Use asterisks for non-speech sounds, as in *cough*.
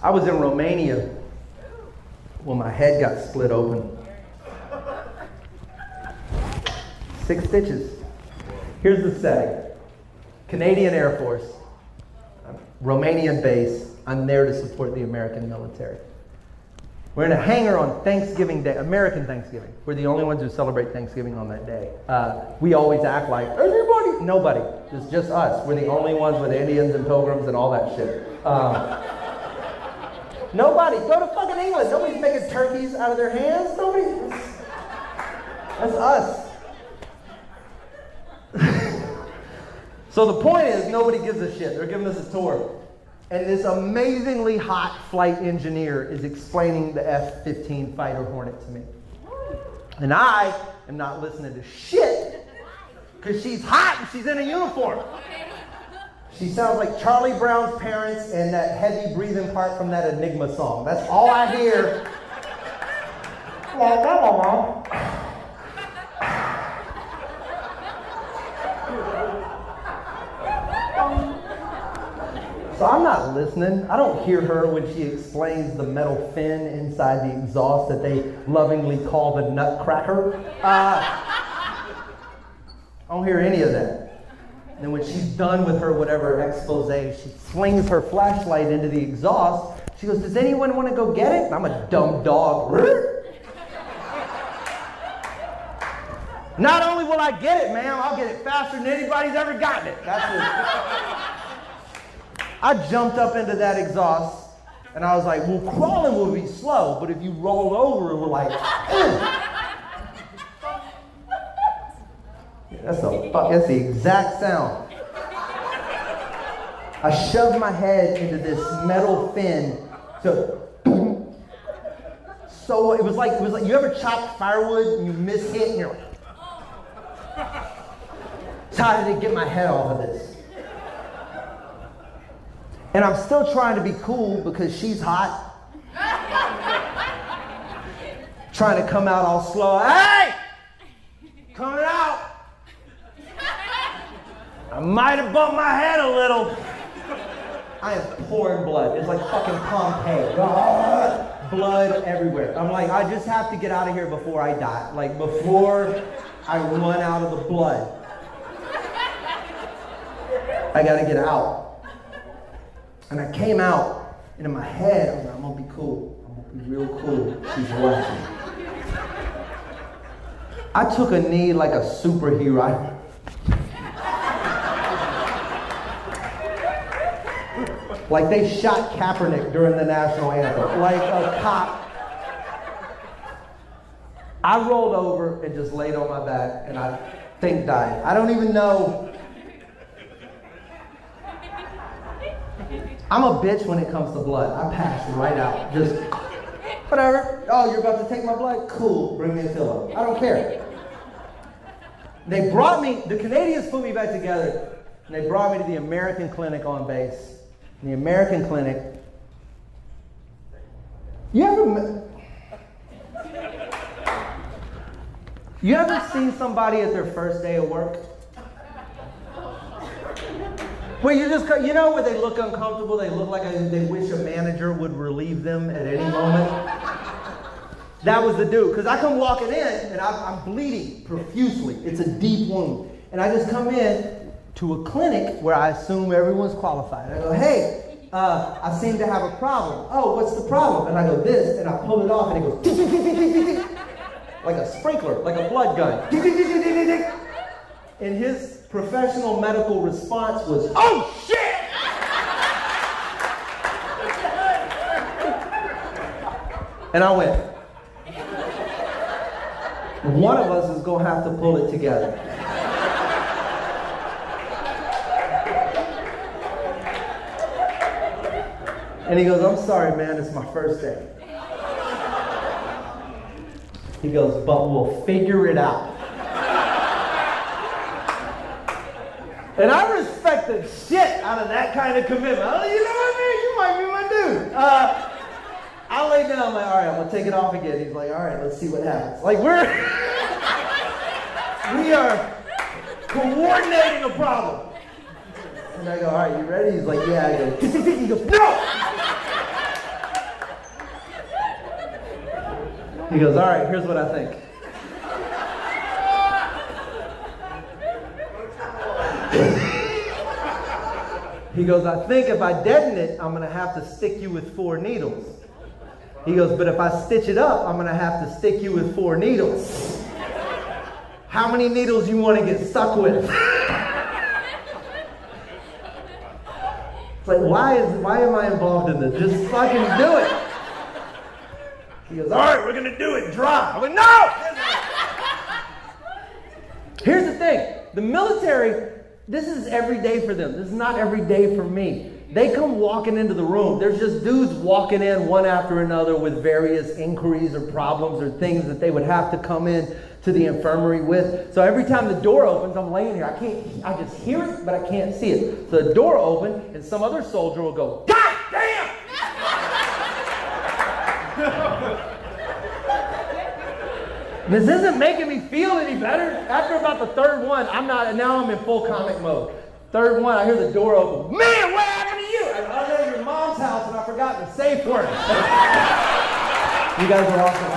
I was in Romania when my head got split open. Six stitches. Here's the setting Canadian Air Force, Romanian base. I'm there to support the American military. We're in a hangar on Thanksgiving Day, American Thanksgiving. We're the only ones who celebrate Thanksgiving on that day. Uh, we always act like everybody, nobody, just just us. We're the only ones with Indians and pilgrims and all that shit. Um, nobody, go to fucking England. Nobody's making turkeys out of their hands. Nobody. That's us. *laughs* so the point is, nobody gives a shit. They're giving us a tour. And this amazingly hot flight engineer is explaining the F 15 fighter Hornet to me. And I am not listening to shit because she's hot and she's in a uniform. She sounds like Charlie Brown's parents and that heavy breathing part from that Enigma song. That's all I hear. So I'm not listening. I don't hear her when she explains the metal fin inside the exhaust that they lovingly call the nutcracker. Uh, I don't hear any of that. And then when she's done with her whatever expose, she flings her flashlight into the exhaust. She goes, Does anyone want to go get it? And I'm a dumb dog. *laughs* Not only will I get it, ma'am, I'll get it faster than anybody's ever gotten it. That's it. I jumped up into that exhaust and I was like, well, crawling will be slow, but if you roll over, will like, *laughs* yeah, that's the fuck, that's the exact sound. I shoved my head into this metal fin so so it was like it was like you ever chopped firewood and you miss hit and you're like how did it get my head off of this? And I'm still trying to be cool because she's hot. *laughs* trying to come out all slow. Hey! Coming out. I might have bumped my head a little. I am pouring blood. It's like fucking Pompeii. God, blood everywhere. I'm like, I just have to get out of here before I die. Like, before I run out of the blood. I gotta get out. And I came out, and in my head, I was like, I'm gonna be cool. I'm gonna be real cool. She's watching. I took a knee like a superhero. Like they shot Kaepernick during the national anthem, like a cop. I rolled over and just laid on my back, and I think died. I don't even know I'm a bitch when it comes to blood. I pass right out. Just whatever. Oh, you're about to take my blood? Cool. Bring me a pillow. I don't care. They brought me, the Canadians put me back together, and they brought me to the American clinic on base. The American clinic, you ever, you ever seen somebody at their first day of work? Well, you just, you know, where they look uncomfortable, they look like a, they wish a manager would relieve them at any moment. That was the dude. Because I come walking in and I, I'm bleeding profusely. It's a deep wound. And I just come in to a clinic where I assume everyone's qualified. I go, hey, uh, I seem to have a problem. Oh, what's the problem? And I go, this, and I pull it off, and it goes, like a sprinkler, like a blood gun. And his professional medical response was, oh shit! and I went, one of us is going to have to pull it together. And he goes, I'm sorry, man, it's my first day. He goes, but we'll figure it out. And I respect the shit out of that kind of commitment. You know what, I mean? You might be my dude. Uh, I lay down, I'm like, all right, I'm gonna take it off again. He's like, all right, let's see what happens. Like we're *laughs* we are coordinating a problem. And I go, all right, you ready? He's like, yeah. I go, *laughs* he goes, no! He goes, All right, here's what I think. he goes, I think if I deaden it, I'm going to have to stick you with four needles. He goes, But if I stitch it up, I'm going to have to stick you with four needles. How many needles you want to get stuck with? It's like, why is why am I involved in this? Just fucking do it. He goes, all right, we're gonna do it dry. I went, no! Here's the thing: the military, this is every day for them. This is not every day for me. They come walking into the room. There's just dudes walking in one after another with various inquiries or problems or things that they would have to come in to the infirmary with. So every time the door opens, I'm laying here. I can't, I just hear it, but I can't see it. So the door opens, and some other soldier will go, God damn! *laughs* this isn't making me feel any better. After about the third one, I'm not, and now I'm in full comic mode. Third one, I hear the door open. Man, what happened to you? I, I'm at your mom's house and I forgot the safe word. you guys are awesome.